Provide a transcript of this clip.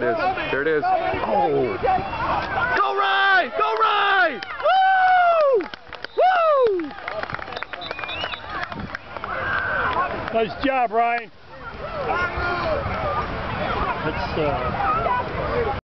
There it is. There it is. Oh. Go Rye! Go Rye! Woo! Woo! Nice job, Ryan. That's uh